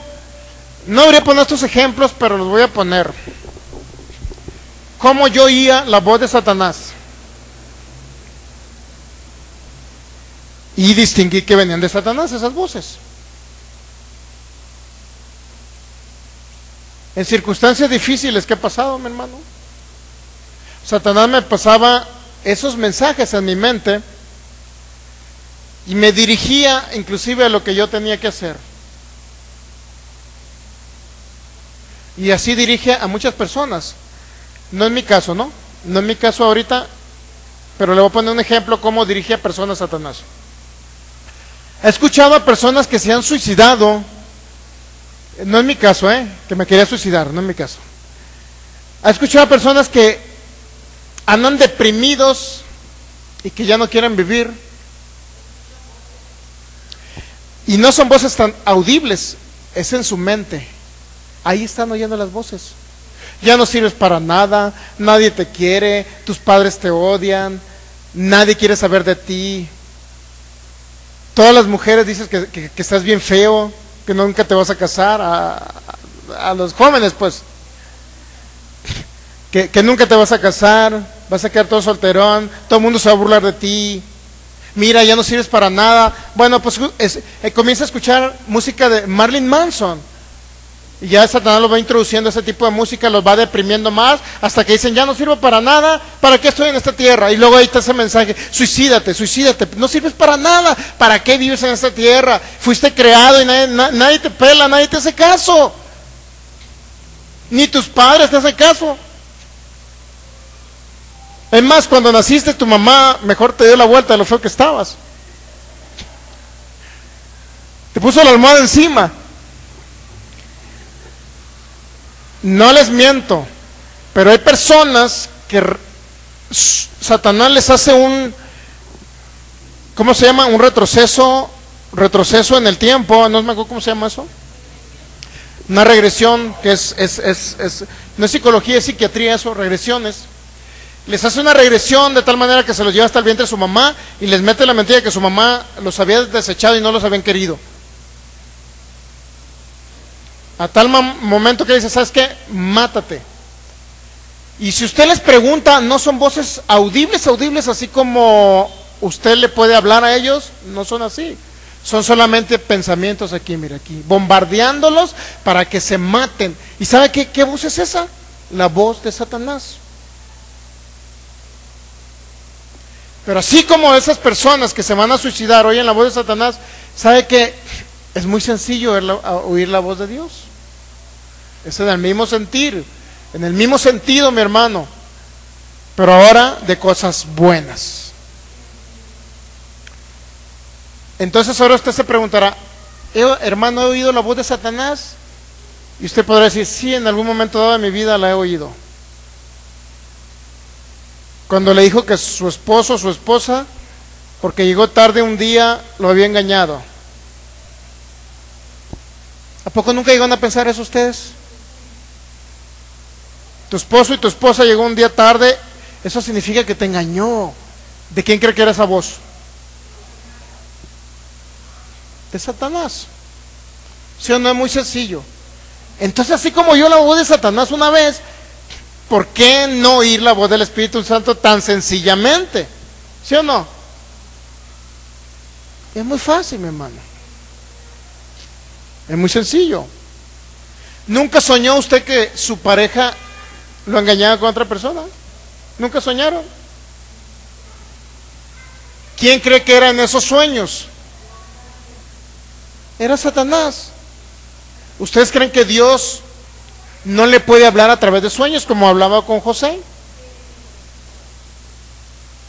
[SPEAKER 1] no debería poner estos ejemplos, pero los voy a poner. ¿Cómo yo oía la voz de Satanás? Y distinguí que venían de Satanás esas voces. En circunstancias difíciles que he pasado, mi hermano. Satanás me pasaba esos mensajes en mi mente y me dirigía inclusive a lo que yo tenía que hacer. Y así dirige a muchas personas. No en mi caso, ¿no? No en mi caso ahorita, pero le voy a poner un ejemplo cómo dirige a personas Satanás. He escuchado a personas que se han suicidado, no en mi caso, ¿eh? Que me quería suicidar, no en mi caso. He escuchado a personas que andan deprimidos y que ya no quieren vivir. Y no son voces tan audibles, es en su mente. Ahí están oyendo las voces. Ya no sirves para nada, nadie te quiere, tus padres te odian, nadie quiere saber de ti. Todas las mujeres dices que, estás bien feo, que nunca te vas a casar, a, los jóvenes pues [LAUGHS] que, nunca te vas a casar, vas a quedar todo solterón, todo el mundo se va a burlar de ti, mira, ya no sirves para nada. Bueno, pues eh, comienza a escuchar música de Marilyn Manson. Y ya Satanás lo va introduciendo ese tipo de música, los va deprimiendo más, hasta que dicen, ya no sirvo para nada, ¿para qué estoy en esta tierra? Y luego ahí está ese mensaje, suicídate, suicídate, no sirves para nada, ¿para qué vives en esta tierra? Fuiste creado y nadie, nadie te pela, nadie te hace caso. Ni tus padres te hacen caso. Es más, cuando naciste tu mamá mejor te dio la vuelta de lo feo que estabas. Te puso la almohada encima. No les miento, pero hay personas que Satanás les hace un, ¿cómo se llama? Un retroceso, retroceso en el tiempo, no me acuerdo cómo se llama eso. Una regresión que es, es, es, es no es psicología, es psiquiatría, eso, regresiones les hace una regresión de tal manera que se los lleva hasta el vientre de su mamá y les mete la mentira que su mamá los había desechado y no los habían querido. A tal momento que dice, ¿sabes qué? Mátate. Y si usted les pregunta, no son voces audibles, audibles, así como usted le puede hablar a ellos, no son así. Son solamente pensamientos aquí, mira aquí, bombardeándolos para que se maten. ¿Y sabe qué, qué voz es esa? La voz de Satanás. Pero así como esas personas que se van a suicidar oyen la voz de Satanás, sabe que es muy sencillo oír la voz de Dios. Es en el mismo sentir, en el mismo sentido, mi hermano, pero ahora de cosas buenas. Entonces ahora usted se preguntará, hermano, ¿he oído la voz de Satanás? Y usted podrá decir, sí, en algún momento dado de mi vida la he oído. Cuando le dijo que su esposo, su esposa, porque llegó tarde un día, lo había engañado. ¿A poco nunca llegaron a pensar eso ustedes? Tu esposo y tu esposa llegó un día tarde, eso significa que te engañó. ¿De quién cree que era esa voz? De Satanás. ¿Sí o no es muy sencillo? Entonces, así como yo la voz de Satanás una vez, ¿por qué no oír la voz del Espíritu Santo tan sencillamente? ¿Sí o no? Es muy fácil, mi hermano. Es muy sencillo. ¿Nunca soñó usted que su pareja lo engañaba con otra persona? ¿Nunca soñaron? ¿Quién cree que eran esos sueños? Era Satanás. ¿Ustedes creen que Dios no le puede hablar a través de sueños como hablaba con José?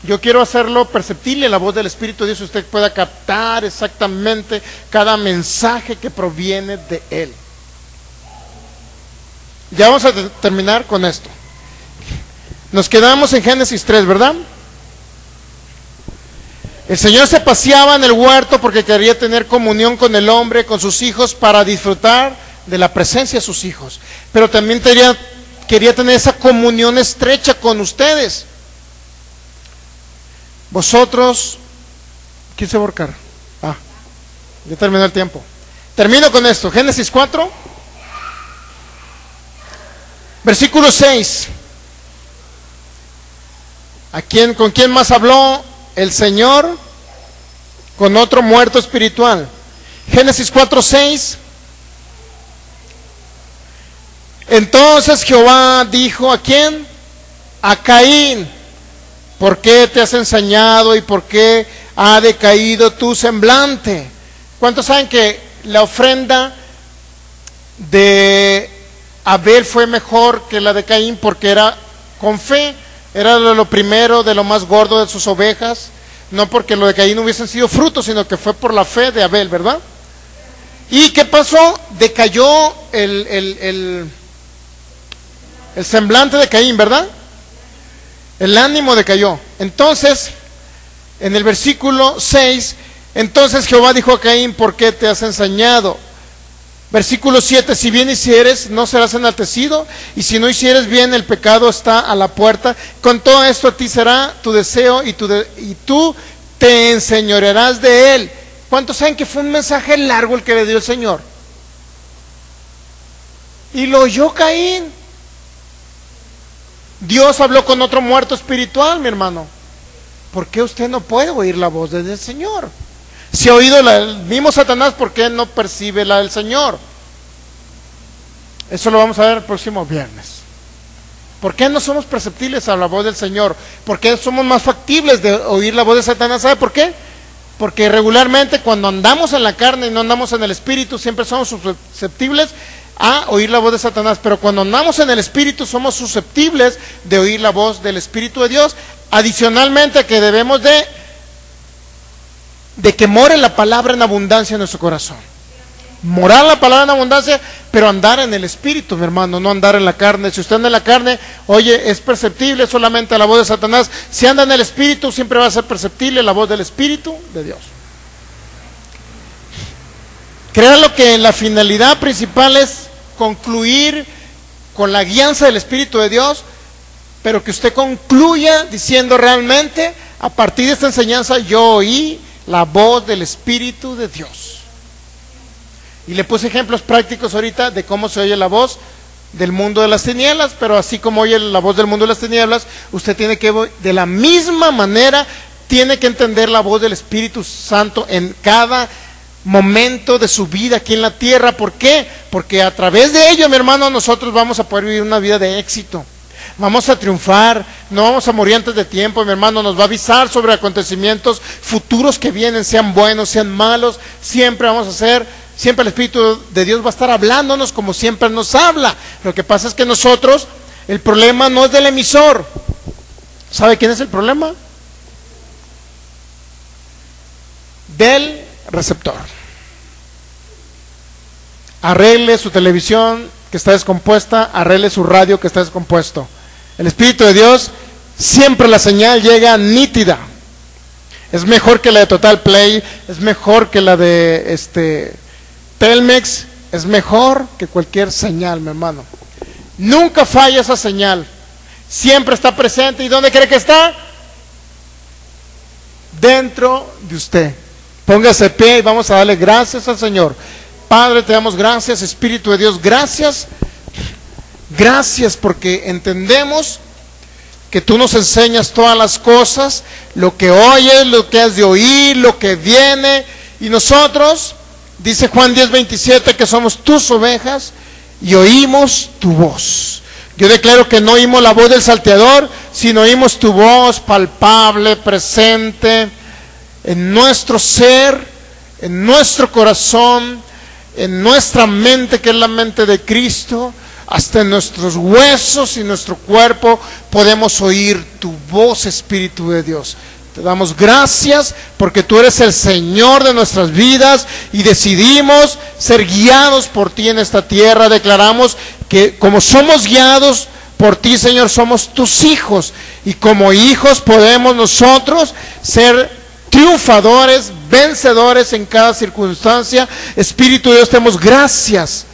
[SPEAKER 1] Yo quiero hacerlo perceptible la voz del Espíritu de Dios, usted pueda captar exactamente cada mensaje que proviene de Él. Ya vamos a terminar con esto. Nos quedamos en Génesis 3, ¿verdad? El Señor se paseaba en el huerto porque quería tener comunión con el hombre, con sus hijos, para disfrutar de la presencia de sus hijos. Pero también quería, tener esa comunión estrecha con ustedes. Vosotros, ¿quién se va Ah, ya terminó el tiempo. Termino con esto. Génesis 4, versículo 6. ¿A quién, ¿Con quién más habló? el Señor con otro muerto espiritual. Génesis 4, 6. Entonces Jehová dijo a quién? A Caín, ¿por qué te has ensañado y por qué ha decaído tu semblante? ¿Cuántos saben que la ofrenda de Abel fue mejor que la de Caín porque era con fe? Era lo primero, de lo más gordo de sus ovejas. No porque lo de Caín hubiesen sido frutos, sino que fue por la fe de Abel, ¿verdad? ¿Y qué pasó? Decayó el, el, el semblante de Caín, ¿verdad? El ánimo decayó. Entonces, en el versículo 6, entonces Jehová dijo a Caín, ¿por qué te has ensañado? Versículo 7, si bien hicieres, no serás enaltecido, y si no hicieres bien, el pecado está a la puerta. Con todo esto a ti será tu deseo y, tu y tú te enseñorearás de él. ¿Cuántos saben que fue un mensaje largo el que le dio el Señor? Y lo oyó Caín. Dios habló con otro muerto espiritual, mi hermano. ¿Por qué usted no puede oír la voz del Señor? Si ha oído el mismo Satanás, ¿por qué no percibe la del Señor? Eso lo vamos a ver el próximo viernes. ¿Por qué no somos perceptibles a la voz del Señor? ¿Por qué somos más factibles de oír la voz de Satanás? ¿Sabe por qué? Porque regularmente cuando andamos en la carne y no andamos en el espíritu, siempre somos susceptibles a oír la voz de Satanás. Pero cuando andamos en el espíritu, somos susceptibles de oír la voz del Espíritu de Dios. Adicionalmente que debemos de de que more la palabra en abundancia en nuestro corazón. Morar la palabra en abundancia, pero andar en el espíritu, mi hermano, no andar en la carne. Si usted anda en la carne, oye, es perceptible solamente la voz de Satanás. Si anda en el espíritu, siempre va a ser perceptible la voz del espíritu de Dios. Créanlo que la finalidad principal es concluir con la guianza del Espíritu de Dios, pero que usted concluya diciendo realmente, a partir de esta enseñanza yo oí la voz del Espíritu de Dios. Y le puse ejemplos prácticos ahorita de cómo se oye la voz del mundo de las tinieblas, pero así como oye la voz del mundo de las tinieblas, usted tiene que, de la misma manera, tiene que entender la voz del Espíritu Santo en cada momento de su vida aquí en la tierra. ¿Por qué? Porque a través de ello, mi hermano, nosotros vamos a poder vivir una vida de éxito. Vamos a triunfar, no vamos a morir antes de tiempo, mi hermano, nos va a avisar sobre acontecimientos futuros que vienen, sean buenos, sean malos, siempre vamos a hacer, siempre el Espíritu de Dios va a estar hablándonos como siempre nos habla. Lo que pasa es que nosotros, el problema no es del emisor. ¿Sabe quién es el problema? Del receptor. Arregle su televisión que está descompuesta, arregle su radio que está descompuesto. El Espíritu de Dios siempre la señal llega nítida. Es mejor que la de Total Play, es mejor que la de este Telmex, es mejor que cualquier señal, mi hermano. Nunca falla esa señal. Siempre está presente. ¿Y dónde cree que está? Dentro de usted. Póngase pie y vamos a darle gracias al Señor. Padre, te damos gracias, Espíritu de Dios, gracias. Gracias porque entendemos que tú nos enseñas todas las cosas, lo que oyes, lo que has de oír, lo que viene. Y nosotros, dice Juan 10, 27, que somos tus ovejas y oímos tu voz. Yo declaro que no oímos la voz del salteador, sino oímos tu voz palpable, presente en nuestro ser, en nuestro corazón, en nuestra mente, que es la mente de Cristo, hasta en nuestros huesos y nuestro cuerpo podemos oír tu voz, Espíritu de Dios. Te damos gracias porque tú eres el Señor de nuestras vidas y decidimos ser guiados por ti en esta tierra. Declaramos que como somos guiados por ti, Señor, somos tus hijos y como hijos podemos nosotros ser triunfadores, vencedores en cada circunstancia. Espíritu de Dios, te damos gracias.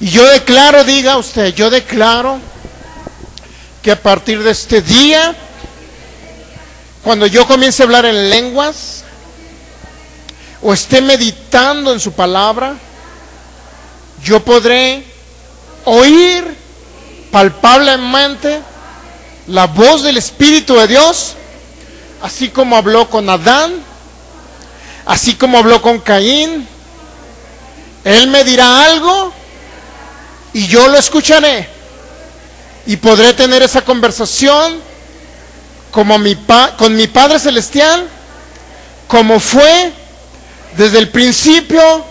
[SPEAKER 1] Y yo declaro, diga usted, yo declaro que a partir de este día, cuando yo comience a hablar en lenguas, o esté meditando en su palabra, yo podré oír palpablemente la voz del Espíritu de Dios así como habló con Adán, así como habló con Caín. Él me dirá algo y yo lo escucharé. Y podré tener esa conversación como mi con mi Padre Celestial, como fue desde el principio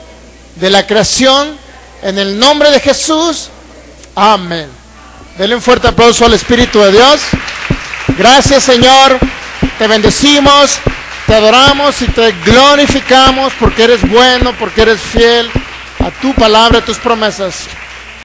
[SPEAKER 1] de la creación, en el nombre de Jesús. Amén. Denle un fuerte aplauso al Espíritu de Dios. Gracias Señor. Te bendecimos, te adoramos y te glorificamos porque eres bueno, porque eres fiel a tu palabra, a tus promesas.